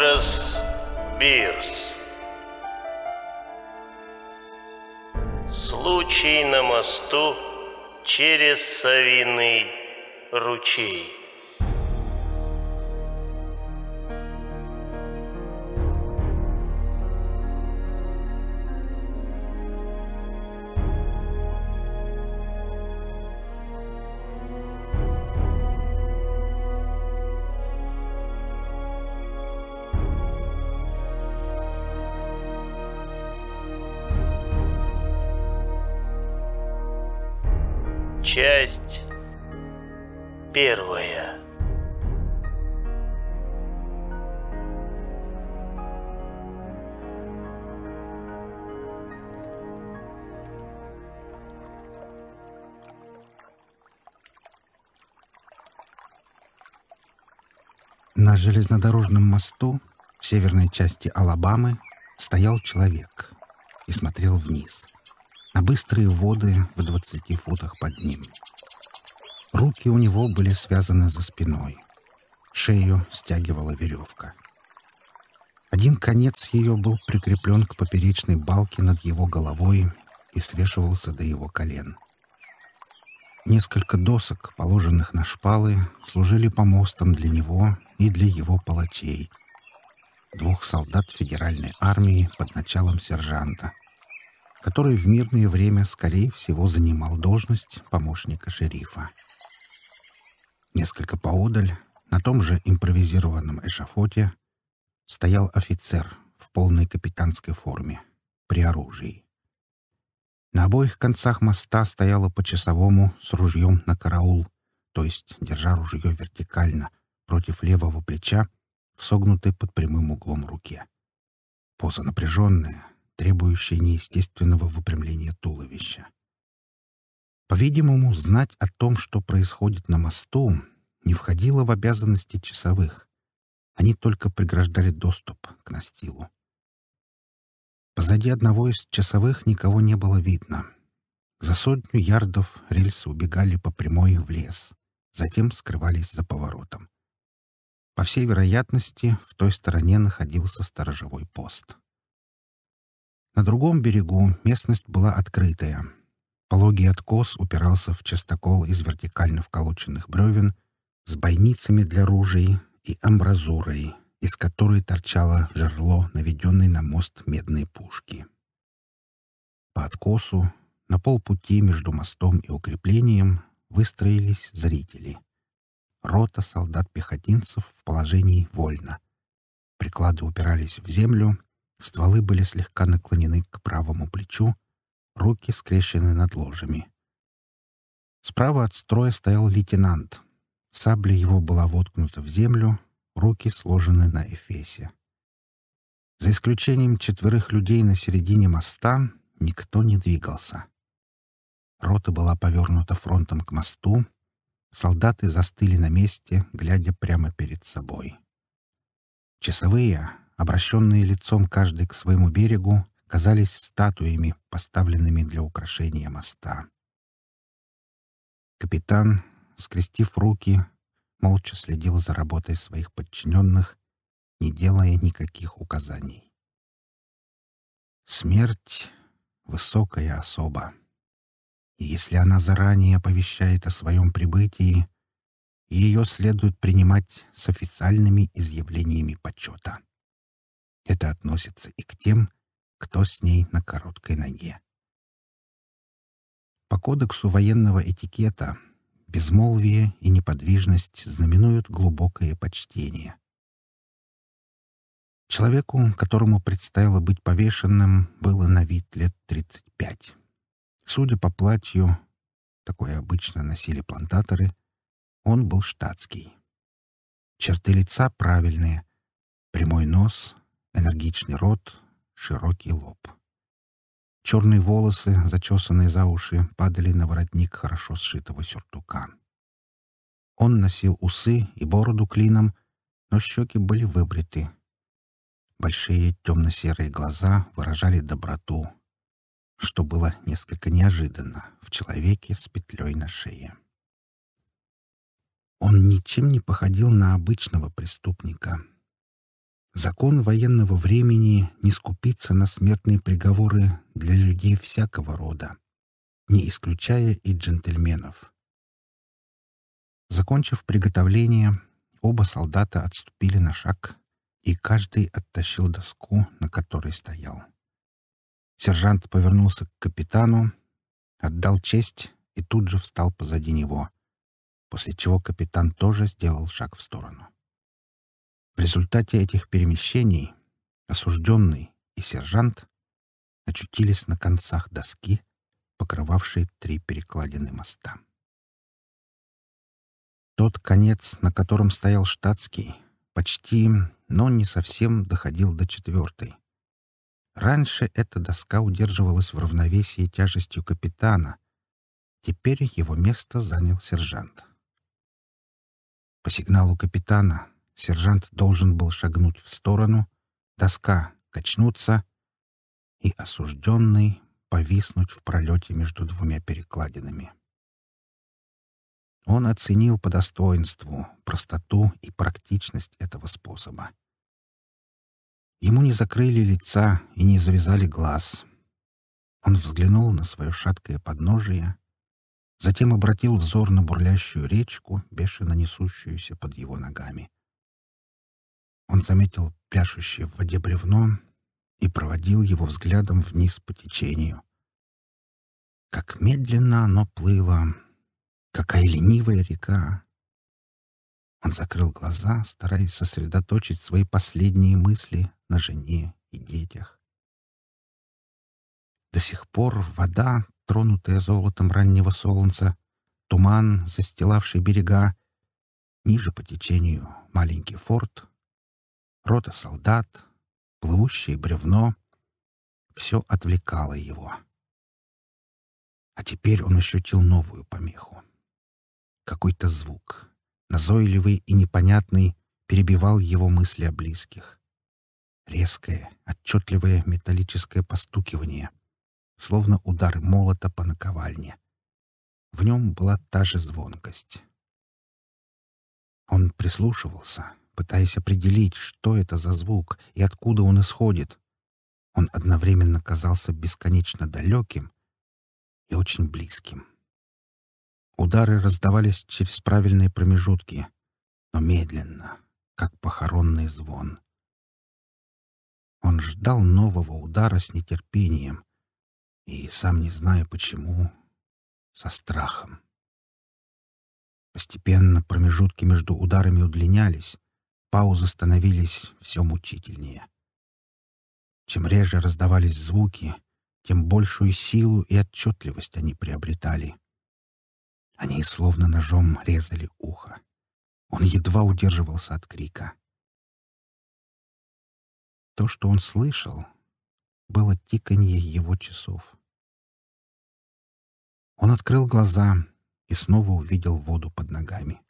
Эмброс Бирс. Случай на мосту через Савиный ручей. Часть первая. На железнодорожном мосту в северной части Алабамы стоял человек и смотрел вниз на быстрые воды в двадцати футах под ним. Руки у него были связаны за спиной. Шею стягивала веревка. Один конец ее был прикреплен к поперечной балке над его головой и свешивался до его колен. Несколько досок, положенных на шпалы, служили помостом для него и для его палачей. Двух солдат федеральной армии под началом сержанта который в мирное время, скорее всего, занимал должность помощника шерифа. Несколько поодаль, на том же импровизированном эшафоте, стоял офицер в полной капитанской форме, при оружии. На обоих концах моста стояло по часовому с ружьем на караул, то есть держа ружье вертикально, против левого плеча, в согнутой под прямым углом руке. Поза напряженная, требующее неестественного выпрямления туловища. По-видимому, знать о том, что происходит на мосту, не входило в обязанности часовых. Они только преграждали доступ к настилу. Позади одного из часовых никого не было видно. За сотню ярдов рельсы убегали по прямой в лес, затем скрывались за поворотом. По всей вероятности, в той стороне находился сторожевой пост. На другом берегу местность была открытая. Пологий откос упирался в частокол из вертикально вколоченных бревен с бойницами для ружей и амбразурой, из которой торчало жерло, наведенной на мост медной пушки. По откосу, на полпути между мостом и укреплением, выстроились зрители. Рота солдат-пехотинцев в положении вольно. Приклады упирались в землю, Стволы были слегка наклонены к правому плечу, руки скрещены над ложами. Справа от строя стоял лейтенант. Сабля его была воткнута в землю, руки сложены на эфесе. За исключением четверых людей на середине моста никто не двигался. Рота была повернута фронтом к мосту, солдаты застыли на месте, глядя прямо перед собой. Часовые, обращенные лицом каждый к своему берегу, казались статуями, поставленными для украшения моста. Капитан, скрестив руки, молча следил за работой своих подчиненных, не делая никаких указаний. Смерть — высокая особа. И если она заранее оповещает о своем прибытии, ее следует принимать с официальными изъявлениями почета. Это относится и к тем, кто с ней на короткой ноге. По кодексу военного этикета безмолвие и неподвижность знаменуют глубокое почтение. Человеку, которому предстояло быть повешенным, было на вид лет 35. Судя по платью, такое обычно носили плантаторы, он был штатский. Черты лица правильные, прямой нос, энергичный рот, широкий лоб. Черные волосы, зачесанные за уши, падали на воротник хорошо сшитого сюртука. Он носил усы и бороду клином, но щеки были выбриты. Большие темно-серые глаза выражали доброту, что было несколько неожиданно в человеке с петлей на шее. Он ничем не походил на обычного преступника — Закон военного времени не скупится на смертные приговоры для людей всякого рода, не исключая и джентльменов. Закончив приготовление, оба солдата отступили на шаг, и каждый оттащил доску, на которой стоял. Сержант повернулся к капитану, отдал честь и тут же встал позади него, после чего капитан тоже сделал шаг в сторону. В результате этих перемещений осужденный и сержант очутились на концах доски, покрывавшей три перекладины моста. Тот конец, на котором стоял штатский, почти, но не совсем доходил до четвертой. Раньше эта доска удерживалась в равновесии тяжестью капитана. Теперь его место занял сержант. По сигналу капитана Сержант должен был шагнуть в сторону, доска качнуться и осужденный повиснуть в пролете между двумя перекладинами. Он оценил по достоинству простоту и практичность этого способа. Ему не закрыли лица и не завязали глаз. Он взглянул на свое шаткое подножие, затем обратил взор на бурлящую речку, бешено несущуюся под его ногами. Он заметил пляшущее в воде бревно и проводил его взглядом вниз по течению. Как медленно оно плыло, какая ленивая река. Он закрыл глаза, стараясь сосредоточить свои последние мысли на жене и детях. До сих пор вода, тронутая золотом раннего солнца, туман, застилавший берега, ниже по течению маленький форт, рота солдат, плывущее бревно — все отвлекало его. А теперь он ощутил новую помеху. Какой-то звук, назойливый и непонятный, перебивал его мысли о близких. Резкое, отчетливое металлическое постукивание, словно удар молота по наковальне. В нем была та же звонкость. Он прислушивался, пытаясь определить, что это за звук и откуда он исходит. Он одновременно казался бесконечно далеким и очень близким. Удары раздавались через правильные промежутки, но медленно, как похоронный звон. Он ждал нового удара с нетерпением и, сам не зная почему, со страхом. Постепенно промежутки между ударами удлинялись, Паузы становились все мучительнее. Чем реже раздавались звуки, тем большую силу и отчетливость они приобретали. Они словно ножом резали ухо. Он едва удерживался от крика. То, что он слышал, было тиканье его часов. Он открыл глаза и снова увидел воду под ногами.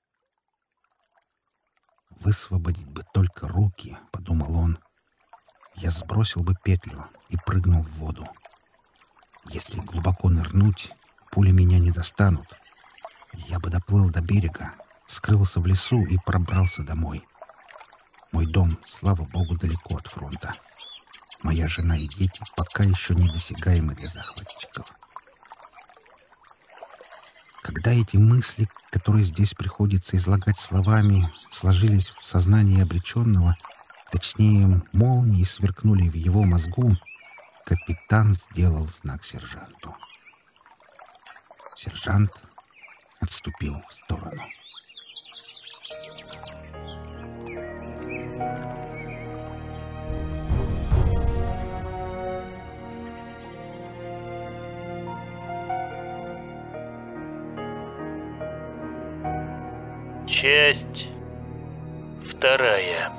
«Высвободить бы только руки», — подумал он. «Я сбросил бы петлю и прыгнул в воду. Если глубоко нырнуть, пули меня не достанут. Я бы доплыл до берега, скрылся в лесу и пробрался домой. Мой дом, слава богу, далеко от фронта. Моя жена и дети пока еще недосягаемы для захватчиков. Когда эти мысли, которые здесь приходится излагать словами, сложились в сознании обреченного, точнее, молнии сверкнули в его мозгу, капитан сделал знак сержанту. Сержант отступил в сторону. Часть вторая.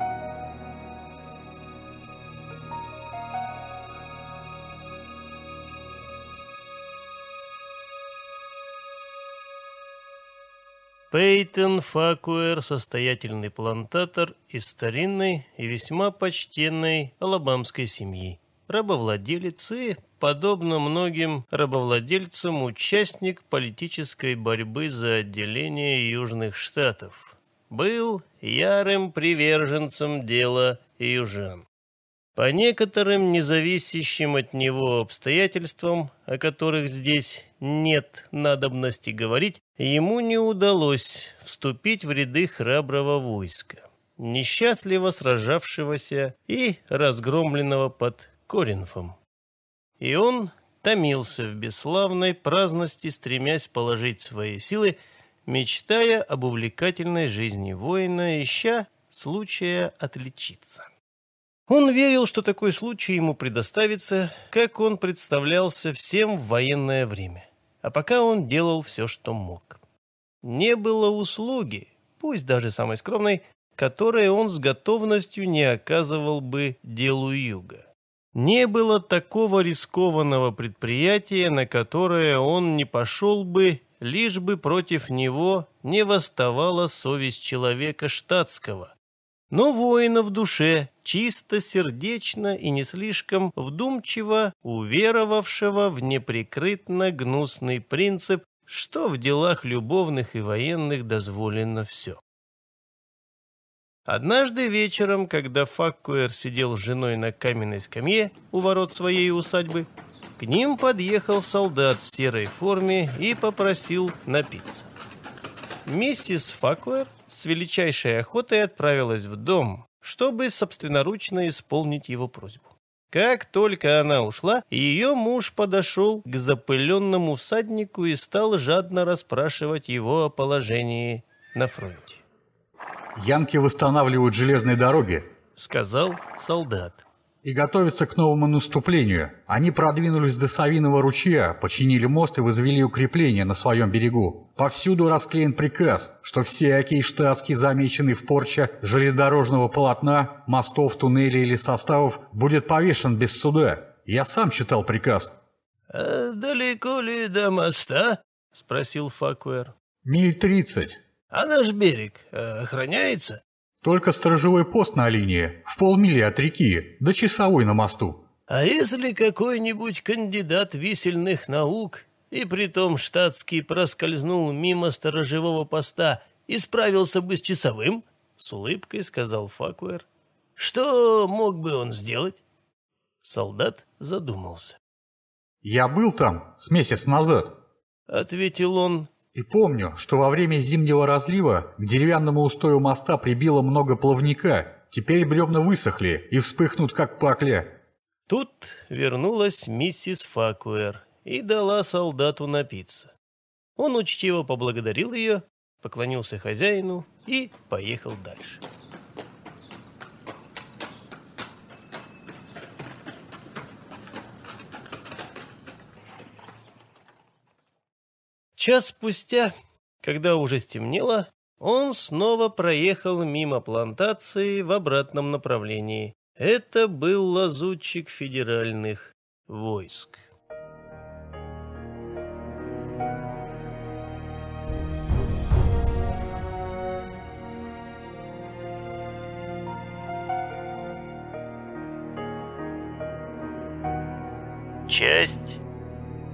Пейтон Факуэр – состоятельный плантатор из старинной и весьма почтенной алабамской семьи. Рабовладелец и, подобно многим рабовладельцам, участник политической борьбы за отделение Южных Штатов. Был ярым приверженцем дела южан. По некоторым независящим от него обстоятельствам, о которых здесь нет надобности говорить, ему не удалось вступить в ряды храброго войска, несчастливо сражавшегося и разгромленного под Коринфом. И он томился в бесславной праздности, стремясь положить свои силы, мечтая об увлекательной жизни воина, ища случая отличиться. Он верил, что такой случай ему предоставится, как он представлялся всем в военное время. А пока он делал все, что мог. Не было услуги, пусть даже самой скромной, которой он с готовностью не оказывал бы делу юга. Не было такого рискованного предприятия, на которое он не пошел бы, лишь бы против него не восставала совесть человека штатского. Но воина в душе, чисто сердечно и не слишком вдумчиво уверовавшего в неприкрытно гнусный принцип, что в делах любовных и военных дозволено все. Однажды вечером, когда Факкуэр сидел с женой на каменной скамье у ворот своей усадьбы, к ним подъехал солдат в серой форме и попросил напиться. Миссис Факуэр с величайшей охотой отправилась в дом, чтобы собственноручно исполнить его просьбу. Как только она ушла, ее муж подошел к запыленному всаднику и стал жадно расспрашивать его о положении на фронте. Янки восстанавливают железные дороги, сказал солдат. И готовятся к новому наступлению. Они продвинулись до Савиного ручья, починили мост и возвели укрепления на своем берегу. Повсюду расклеен приказ, что всякий штатский, замеченный в порче железнодорожного полотна, мостов, туннелей или составов, будет повешен без суда. Я сам читал приказ. «А далеко ли до моста?» — спросил Факуэр. «Миль тридцать». А наш берег э, охраняется? Только сторожевой пост на линии, в полмили от реки, да часовой на мосту. А если какой-нибудь кандидат висельных наук, и притом штатский проскользнул мимо сторожевого поста и справился бы с часовым? С улыбкой сказал Факуэр. Что мог бы он сделать? Солдат задумался. «Я был там с месяц назад», — ответил он, и помню, что во время зимнего разлива к деревянному устою моста прибило много плавника. Теперь бревна высохли и вспыхнут, как пакля. Тут вернулась миссис Факуэр и дала солдату напиться. Он учтиво поблагодарил ее, поклонился хозяину и поехал дальше. Час спустя, когда уже стемнело, он снова проехал мимо плантации в обратном направлении. Это был лазутчик федеральных войск. Часть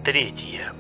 третья.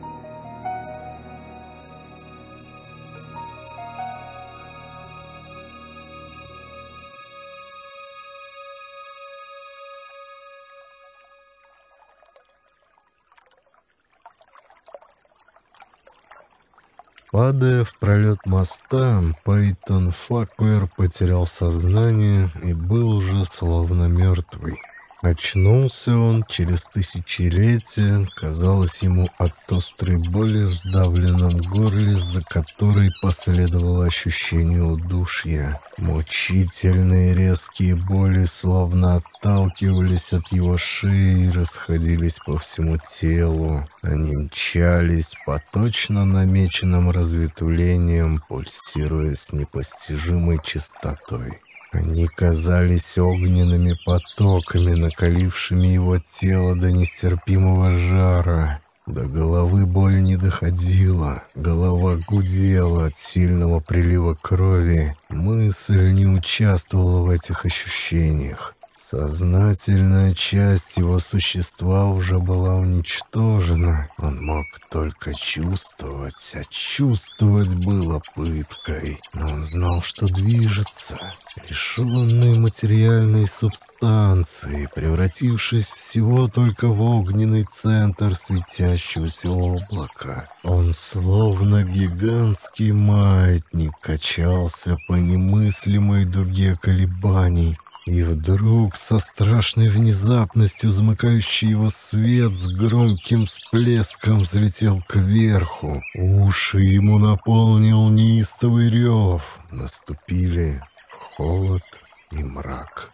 Падая в пролет моста, Пейтон Факвер потерял сознание и был уже словно мертвый. Очнулся он через тысячелетия, казалось ему от острой боли в сдавленном горле, за которой последовало ощущение удушья. Мучительные резкие боли словно отталкивались от его шеи и расходились по всему телу. Они мчались по точно намеченным разветвлениям, пульсируя с непостижимой частотой. Они казались огненными потоками, накалившими его тело до нестерпимого жара. До головы боль не доходила, голова гудела от сильного прилива крови. Мысль не участвовала в этих ощущениях. Сознательная часть его существа уже была уничтожена. Он мог только чувствовать, а чувствовать было пыткой. Но он знал, что движется, лишенный материальной субстанции, превратившись всего только в огненный центр светящегося облака. Он словно гигантский маятник качался по немыслимой дуге колебаний, и вдруг со страшной внезапностью замыкающий его свет с громким всплеском взлетел кверху. Уши ему наполнил неистовый рев. Наступили холод и мрак.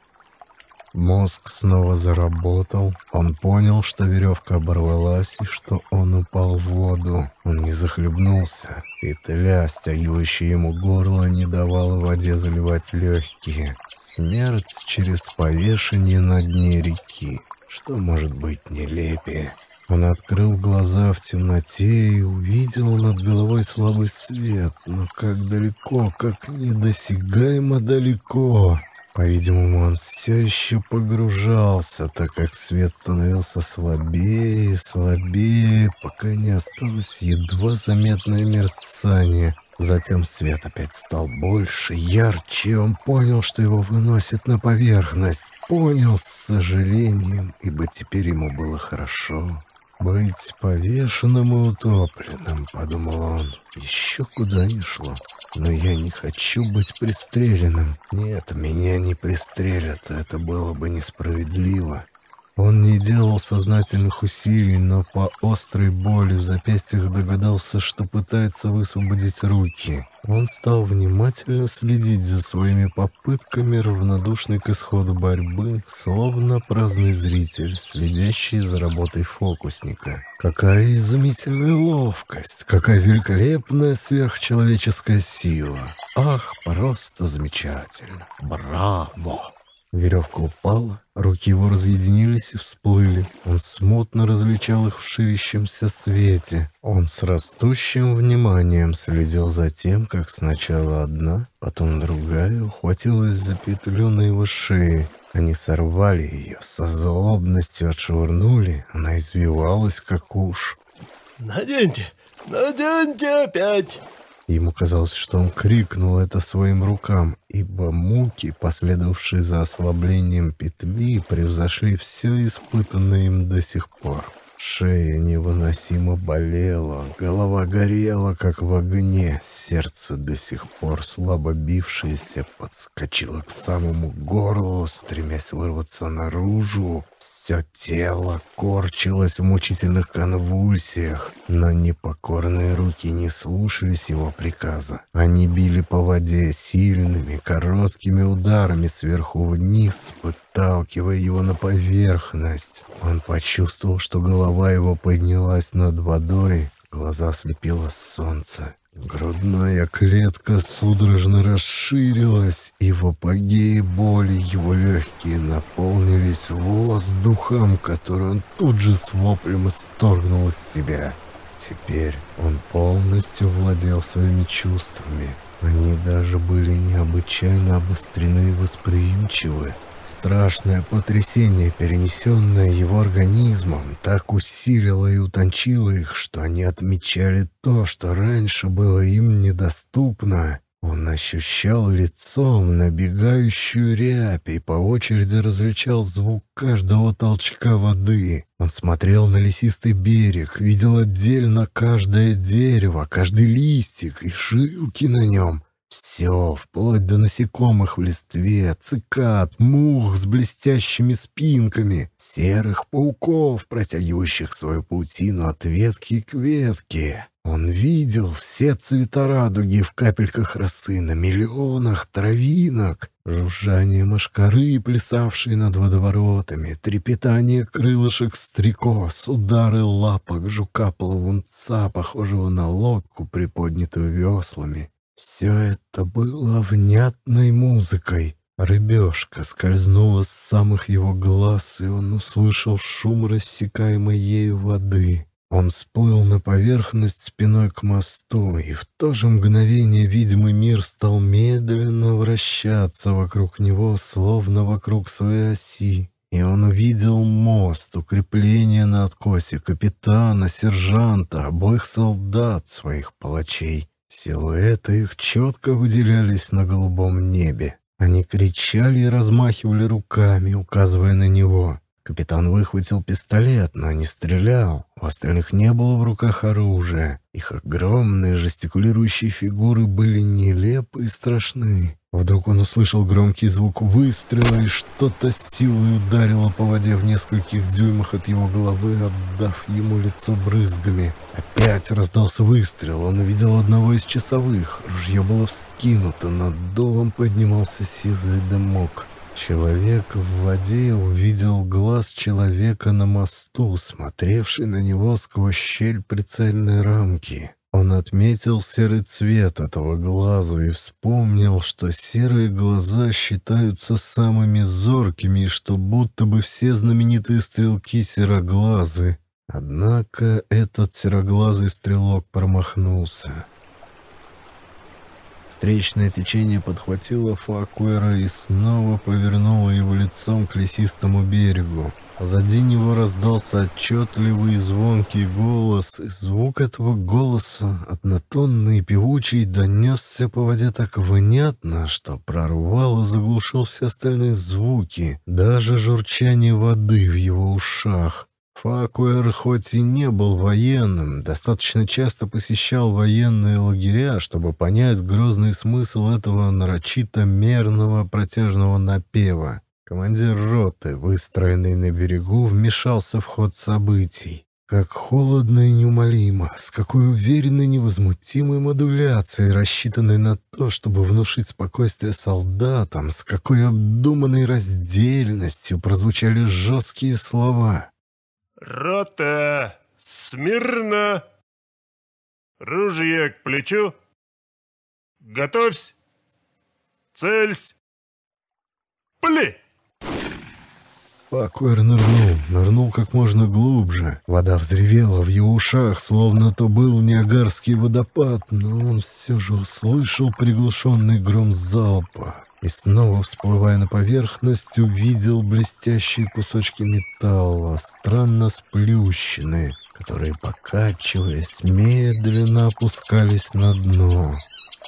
Мозг снова заработал. Он понял, что веревка оборвалась и что он упал в воду. Он не захлебнулся. Петля, стягивающая ему горло, не давала воде заливать легкие. Смерть через повешение на дне реки. Что может быть нелепее? Он открыл глаза в темноте и увидел над головой слабый свет, но как далеко, как недосягаемо далеко. По-видимому, он все еще погружался, так как свет становился слабее и слабее, пока не осталось едва заметное мерцание. Затем свет опять стал больше, ярче, он понял, что его выносит на поверхность. Понял с сожалением, ибо теперь ему было хорошо. «Быть повешенным и утопленным», — подумал он, — «еще куда ни шло. Но я не хочу быть пристреленным. Нет, меня не пристрелят, это было бы несправедливо. Он не делал сознательных усилий, но по острой боли в запястьях догадался, что пытается высвободить руки. Он стал внимательно следить за своими попытками, равнодушный к исходу борьбы, словно праздный зритель, следящий за работой фокусника. Какая изумительная ловкость! Какая великолепная сверхчеловеческая сила! Ах, просто замечательно! Браво! Веревка упала, руки его разъединились и всплыли. Он смутно различал их в ширящемся свете. Он с растущим вниманием следил за тем, как сначала одна, потом другая ухватилась за петлю на его шее. Они сорвали ее, со злобностью отшвырнули. Она извивалась, как уж. «Наденьте! Наденьте опять!» Ему казалось, что он крикнул это своим рукам, ибо муки, последовавшие за ослаблением петли, превзошли все испытанное им до сих пор. Шея невыносимо болела, голова горела, как в огне, сердце, до сих пор слабо бившееся, подскочило к самому горлу, стремясь вырваться наружу. Все тело корчилось в мучительных конвульсиях, но непокорные руки не слушались его приказа. Они били по воде сильными, короткими ударами сверху вниз, подталкивая его на поверхность. Он почувствовал, что голова его поднялась над водой, глаза слепило солнце. Грудная клетка судорожно расширилась, и в апогее боли его легкие наполнились воздухом, который он тут же с воплем исторгнул из себя. Теперь он полностью владел своими чувствами. Они даже были необычайно обострены и восприимчивы. Страшное потрясение, перенесенное его организмом, так усилило и утончило их, что они отмечали то, что раньше было им недоступно. Он ощущал лицом набегающую рябь и по очереди различал звук каждого толчка воды. Он смотрел на лесистый берег, видел отдельно каждое дерево, каждый листик и шилки на нем — все, вплоть до насекомых в листве, цикад, мух с блестящими спинками, серых пауков, протягивающих свою паутину от ветки к ветке. Он видел все цвета радуги в капельках росы на миллионах травинок, жужжание мошкары, плясавшие над водоворотами, трепетание крылышек стрекоз, удары лапок жука-плавунца, похожего на лодку, приподнятую веслами, все это было внятной музыкой. Рыбешка скользнула с самых его глаз, и он услышал шум рассекаемой ею воды. Он всплыл на поверхность спиной к мосту, и в то же мгновение видимый мир стал медленно вращаться вокруг него, словно вокруг своей оси. И он увидел мост, укрепление на откосе, капитана, сержанта, обоих солдат, своих палачей. Силуэты их четко выделялись на голубом небе. Они кричали и размахивали руками, указывая на него. Капитан выхватил пистолет, но не стрелял. У остальных не было в руках оружия. Их огромные жестикулирующие фигуры были нелепы и страшны. Вдруг он услышал громкий звук выстрела, и что-то силой ударило по воде в нескольких дюймах от его головы, отдав ему лицо брызгами. Опять раздался выстрел. Он увидел одного из часовых. Ружье было вскинуто, над долом поднимался сизый дымок. Человек в воде увидел глаз человека на мосту, смотревший на него сквозь щель прицельной рамки. Он отметил серый цвет этого глаза и вспомнил, что серые глаза считаются самыми зоркими и что будто бы все знаменитые стрелки сероглазы. Однако этот сероглазый стрелок промахнулся. Встречное течение подхватило Фуакуэра и снова повернуло его лицом к лесистому берегу. Позади него раздался отчетливый звонкий голос, и звук этого голоса, однотонный и певучий, донесся по воде так внятно, что прорвал и заглушил все остальные звуки, даже журчание воды в его ушах. Факуэр хоть и не был военным, достаточно часто посещал военные лагеря, чтобы понять грозный смысл этого нарочито мерного протяжного напева. Командир роты, выстроенный на берегу, вмешался в ход событий. Как холодно и неумолимо, с какой уверенной невозмутимой модуляцией, рассчитанной на то, чтобы внушить спокойствие солдатам, с какой обдуманной раздельностью прозвучали жесткие слова. «Рота! Смирно! Ружье к плечу! Готовься! Цельсь! Пли!» Пакуэр нырнул, нырнул как можно глубже. Вода взревела в его ушах, словно то был Ниагарский водопад, но он все же услышал приглушенный гром залпа и снова, всплывая на поверхность, увидел блестящие кусочки металла, странно сплющенные, которые, покачиваясь, медленно опускались на дно.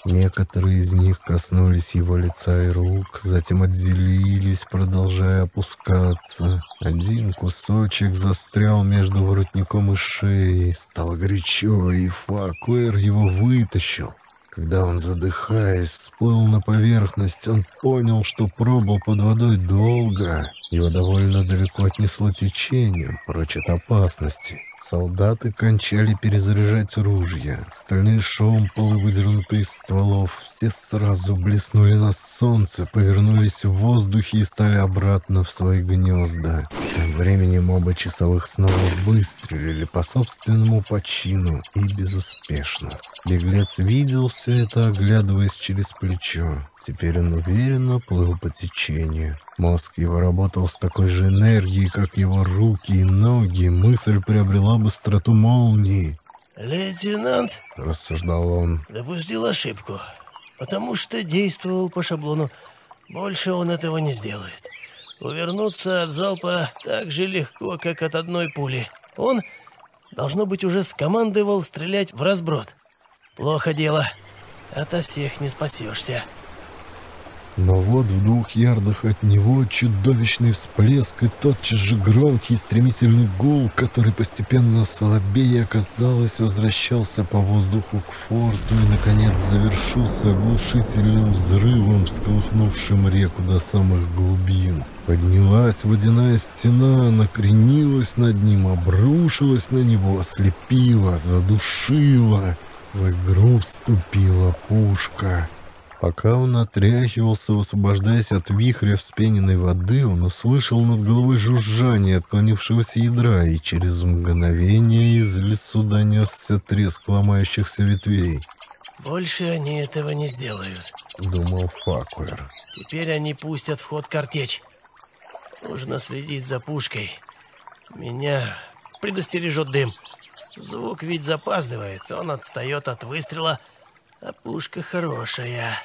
Некоторые из них коснулись его лица и рук, затем отделились, продолжая опускаться. Один кусочек застрял между воротником и шеей. Стало горячо, и Факуэр его вытащил. Когда он, задыхаясь, всплыл на поверхность, он понял, что пробыл под водой долго. Его довольно далеко отнесло течению, прочь от опасности. Солдаты кончали перезаряжать ружья. Стальные шомполы, выдернутые из стволов, все сразу блеснули на солнце, повернулись в воздухе и стали обратно в свои гнезда. Тем временем оба часовых снова выстрелили по собственному почину и безуспешно. Беглец видел все это, оглядываясь через плечо. Теперь он уверенно плыл по течению. Мозг его работал с такой же энергией, как его руки и ноги. Мысль приобрела быстроту молнии. «Лейтенант», — рассуждал он, — допустил ошибку, потому что действовал по шаблону. Больше он этого не сделает. Увернуться от залпа так же легко, как от одной пули. Он, должно быть, уже скомандовал стрелять в разброд. Плохо дело. Ото всех не спасешься. Но вот в двух ярдах от него чудовищный всплеск и тотчас же громкий стремительный гул, который постепенно слабее, казалось, возвращался по воздуху к форту и, наконец, завершился оглушительным взрывом, всколыхнувшим реку до самых глубин. Поднялась водяная стена, накренилась над ним, обрушилась на него, ослепила, задушила. В игру вступила пушка. Пока он отряхивался, высвобождаясь от вихря вспененной воды, он услышал над головой жужжание отклонившегося ядра, и через мгновение из лесу донесся треск ломающихся ветвей. «Больше они этого не сделают», — думал Факуэр. «Теперь они пустят в ход картечь. Нужно следить за пушкой. Меня предостережет дым. Звук ведь запаздывает, он отстает от выстрела, а пушка хорошая.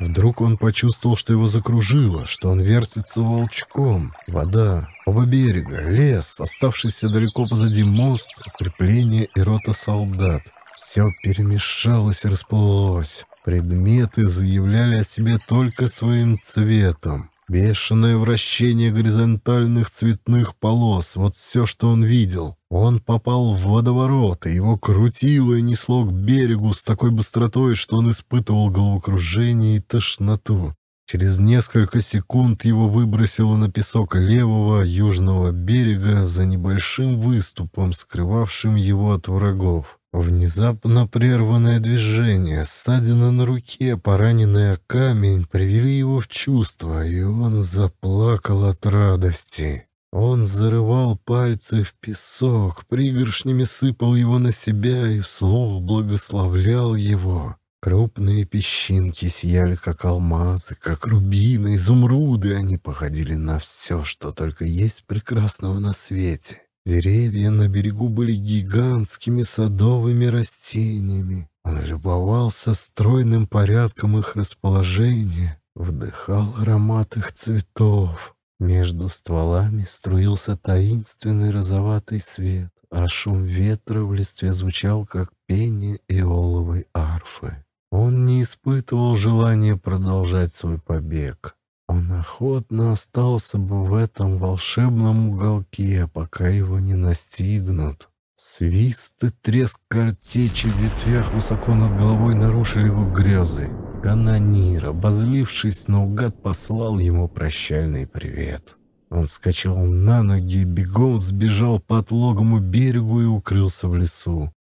Вдруг он почувствовал, что его закружило, что он вертится волчком. Вода, оба берега, лес, оставшийся далеко позади мост, укрепление и рота солдат. Все перемешалось и расплылось. Предметы заявляли о себе только своим цветом. Бешеное вращение горизонтальных цветных полос — вот все, что он видел. Он попал в водоворот, и его крутило и несло к берегу с такой быстротой, что он испытывал головокружение и тошноту. Через несколько секунд его выбросило на песок левого южного берега за небольшим выступом, скрывавшим его от врагов. Внезапно прерванное движение, ссадина на руке, пораненный камень привели его в чувство, и он заплакал от радости. Он зарывал пальцы в песок, пригоршнями сыпал его на себя и вслух благословлял его. Крупные песчинки сияли, как алмазы, как рубины, изумруды. Они походили на все, что только есть прекрасного на свете. Деревья на берегу были гигантскими садовыми растениями. Он любовался стройным порядком их расположения, вдыхал аромат их цветов. Между стволами струился таинственный розоватый свет, а шум ветра в листве звучал, как пение иоловой арфы. Он не испытывал желания продолжать свой побег. Он охотно остался бы в этом волшебном уголке, пока его не настигнут. Свист и треск картечи в ветвях высоко над головой нарушили его грезы. Канонир, обозлившись наугад, послал ему прощальный привет. Он скачал на ноги, бегом сбежал по отлогому берегу и укрылся в лесу.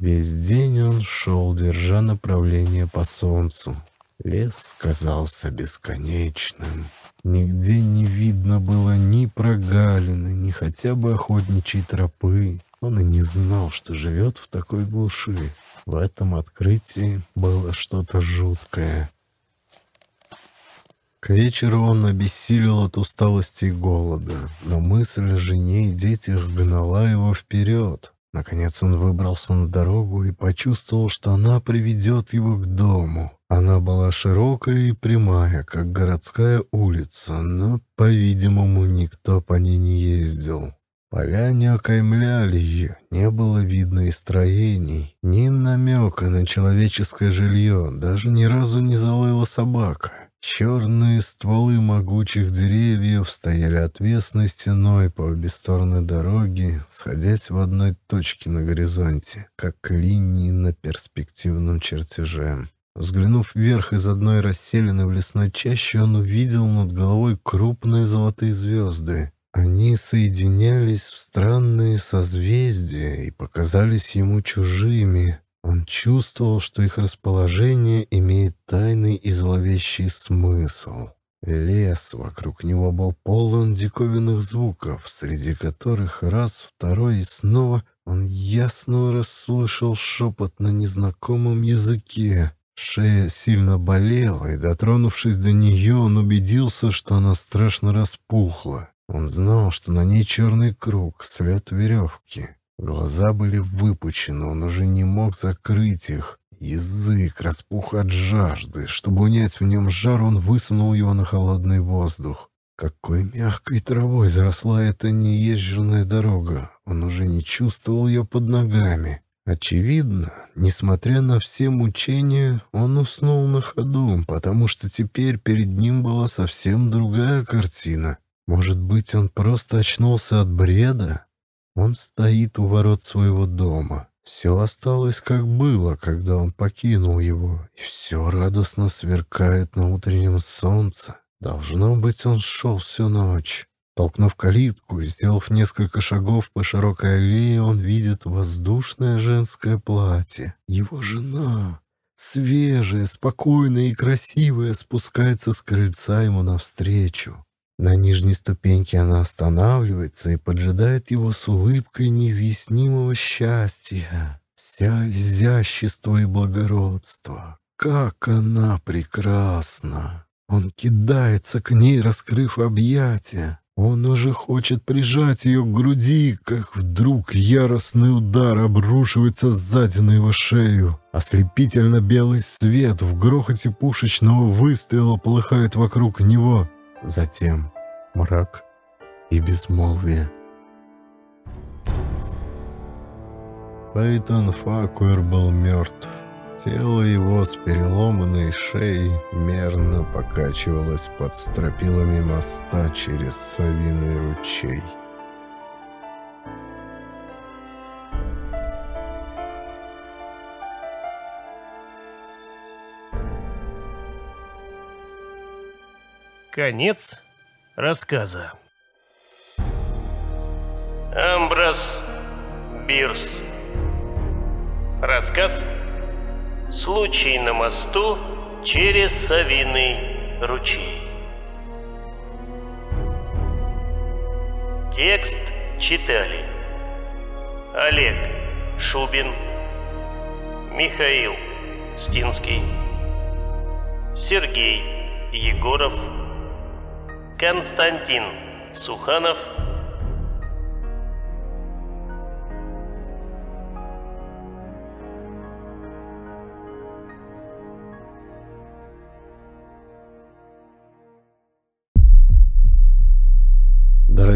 Весь день он шел, держа направление по солнцу. Лес казался бесконечным. Нигде не видно было ни прогалины, ни хотя бы охотничьей тропы. Он и не знал, что живет в такой глуши. В этом открытии было что-то жуткое. К вечеру он обессилел от усталости и голода, но мысль о жене и детях гнала его вперед. Наконец он выбрался на дорогу и почувствовал, что она приведет его к дому. Она была широкая и прямая, как городская улица, но, по-видимому, никто по ней не ездил. Поля не окаймляли ее, не было видно и строений, ни намека на человеческое жилье, даже ни разу не залаяла собака. Черные стволы могучих деревьев стояли отвесной стеной по обе стороны дороги, сходясь в одной точке на горизонте, как линии на перспективном чертеже. Взглянув вверх из одной расселены в лесной чаще, он увидел над головой крупные золотые звезды. Они соединялись в странные созвездия и показались ему чужими, он чувствовал, что их расположение имеет тайный и зловещий смысл. Лес вокруг него был полон диковинных звуков, среди которых раз, второй и снова он ясно расслышал шепот на незнакомом языке. Шея сильно болела, и, дотронувшись до нее, он убедился, что она страшно распухла. Он знал, что на ней черный круг, след веревки. Глаза были выпучены, он уже не мог закрыть их. Язык распух от жажды. Чтобы унять в нем жар, он высунул его на холодный воздух. Какой мягкой травой заросла эта неезженная дорога. Он уже не чувствовал ее под ногами. Очевидно, несмотря на все мучения, он уснул на ходу, потому что теперь перед ним была совсем другая картина. Может быть, он просто очнулся от бреда? Он стоит у ворот своего дома. Все осталось, как было, когда он покинул его, и все радостно сверкает на утреннем солнце. Должно быть, он шел всю ночь. Толкнув калитку и сделав несколько шагов по широкой аллее, он видит воздушное женское платье. Его жена, свежая, спокойная и красивая, спускается с крыльца ему навстречу. На нижней ступеньке она останавливается и поджидает его с улыбкой неизъяснимого счастья. Вся изящество и благородство. Как она прекрасна! Он кидается к ней, раскрыв объятия. Он уже хочет прижать ее к груди, как вдруг яростный удар обрушивается сзади на его шею. Ослепительно белый свет в грохоте пушечного выстрела полыхает вокруг него. Затем мрак и безмолвие. Пейтон Факуэр был мертв. Тело его с переломанной шеей мерно покачивалось под стропилами моста через Савиный ручей. Конец рассказа. Амброс Бирс. Рассказ Случай на мосту через Савиный ручей. Текст читали Олег Шубин, Михаил Стинский, Сергей Егоров, Константин Суханов –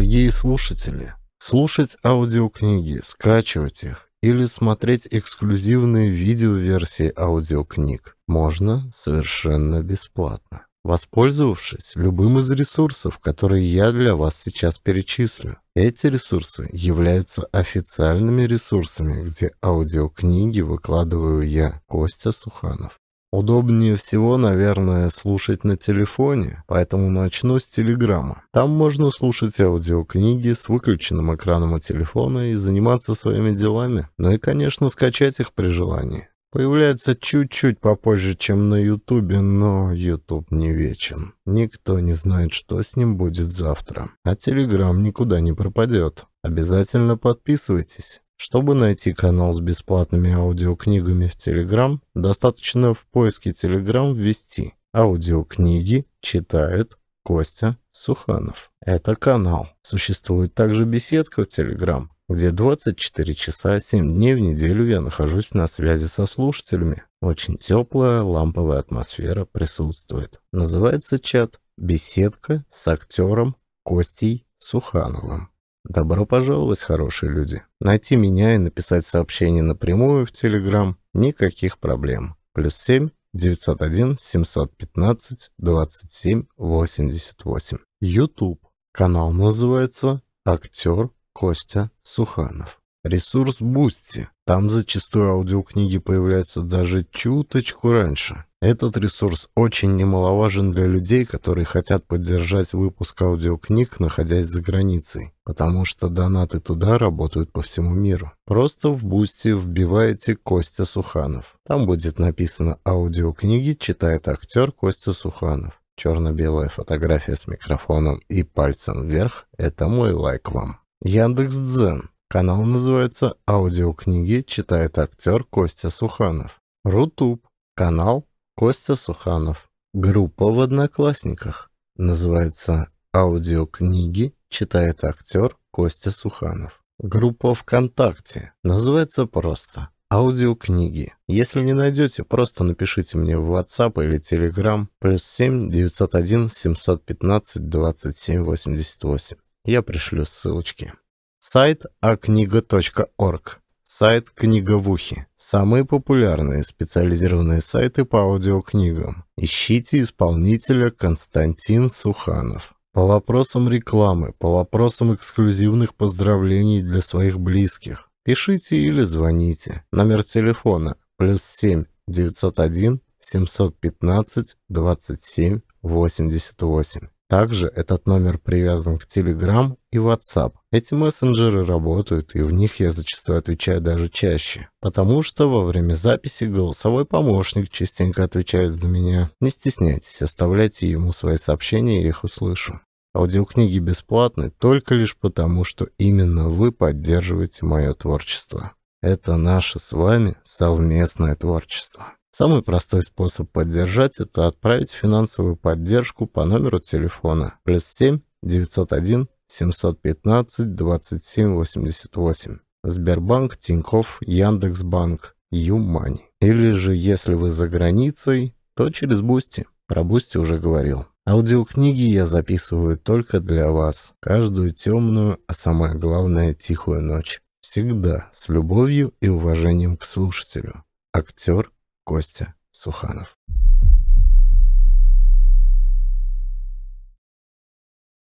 Дорогие слушатели, слушать аудиокниги, скачивать их или смотреть эксклюзивные видеоверсии аудиокниг можно совершенно бесплатно, воспользовавшись любым из ресурсов, которые я для вас сейчас перечислю. Эти ресурсы являются официальными ресурсами, где аудиокниги выкладываю я, Костя Суханов. Удобнее всего, наверное, слушать на телефоне, поэтому начну с Телеграма. Там можно слушать аудиокниги с выключенным экраном у телефона и заниматься своими делами. Ну и, конечно, скачать их при желании. Появляется чуть-чуть попозже, чем на Ютубе, но Ютуб не вечен. Никто не знает, что с ним будет завтра. А Телеграм никуда не пропадет. Обязательно подписывайтесь. Чтобы найти канал с бесплатными аудиокнигами в Telegram, достаточно в поиске Telegram ввести «Аудиокниги читает Костя Суханов». Это канал. Существует также беседка в Telegram, где 24 часа 7 дней в неделю я нахожусь на связи со слушателями. Очень теплая ламповая атмосфера присутствует. Называется чат «Беседка с актером Костей Сухановым». Добро пожаловать, хорошие люди. Найти меня и написать сообщение напрямую в Телеграм – никаких проблем. Плюс 7 901 715 27 88. YouTube. Канал называется «Актер Костя Суханов». Ресурс Boosty. Там зачастую аудиокниги появляются даже чуточку раньше. Этот ресурс очень немаловажен для людей, которые хотят поддержать выпуск аудиокниг, находясь за границей, потому что донаты туда работают по всему миру. Просто в Boosty вбиваете Костя Суханов. Там будет написано «Аудиокниги читает актер Костя Суханов». Черно-белая фотография с микрофоном и пальцем вверх – это мой лайк вам. Яндекс.Дзен. Канал называется «Аудиокниги читает актер Костя Суханов». Rutube. Канал Костя Суханов. Группа в Одноклассниках. Называется «Аудиокниги», читает актер Костя Суханов. Группа ВКонтакте. Называется просто «Аудиокниги». Если не найдете, просто напишите мне в WhatsApp или Telegram плюс 7 901 715 27 88. Я пришлю ссылочки. Сайт акнига.орг. Сайт «Книговухи». Самые популярные специализированные сайты по аудиокнигам. Ищите исполнителя Константин Суханов. По вопросам рекламы, по вопросам эксклюзивных поздравлений для своих близких. Пишите или звоните. Номер телефона плюс 7 901 715 27 88. Также этот номер привязан к Telegram и WhatsApp. Эти мессенджеры работают, и в них я зачастую отвечаю даже чаще. Потому что во время записи голосовой помощник частенько отвечает за меня. Не стесняйтесь, оставляйте ему свои сообщения, я их услышу. Аудиокниги бесплатны только лишь потому, что именно вы поддерживаете мое творчество. Это наше с вами совместное творчество. Самый простой способ поддержать – это отправить финансовую поддержку по номеру телефона плюс 7 901 715 2788. Сбербанк, Тинькофф, Яндекс.Банк, ЮMoney. Или же, если вы за границей, то через Boosty. Про Boosty уже говорил. Аудиокниги я записываю только для вас. Каждую темную, а самое главное, тихую ночь. Всегда с любовью и уважением к слушателю. Актер Костя Суханов.